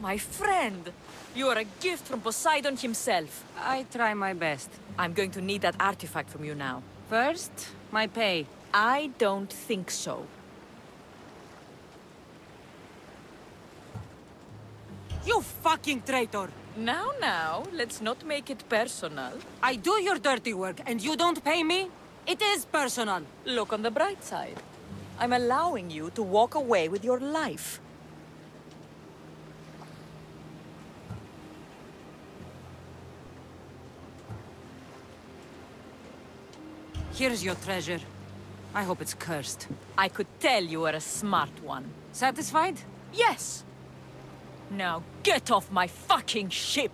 My friend! You are a gift from Poseidon himself. I try my best. I'm going to need that artifact from you now. First, my pay. I don't think so. You fucking traitor! Now, now, let's not make it personal. I do your dirty work and you don't pay me? It is personal. Look on the bright side. I'm allowing you to walk away with your life. Here's your treasure. I hope it's cursed. I could tell you were a smart one. Satisfied? Yes! Now get off my fucking ship!